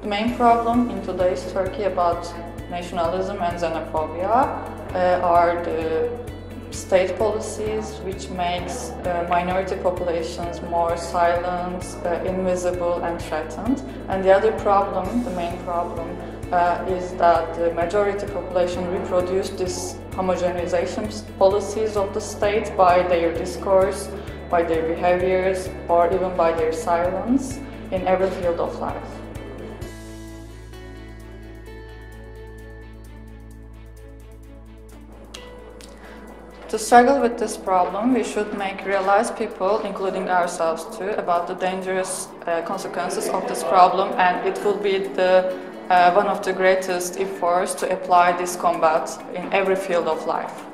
The main problem in today's Turkey about nationalism and xenophobia uh, are the state policies which makes uh, minority populations more silent, uh, invisible and threatened. And the other problem, the main problem, uh, is that the majority population reproduce these homogenization policies of the state by their discourse, by their behaviors, or even by their silence in every field of life. To struggle with this problem, we should make realize people, including ourselves too, about the dangerous uh, consequences of this problem, and it will be the uh, one of the greatest efforts to apply this combat in every field of life.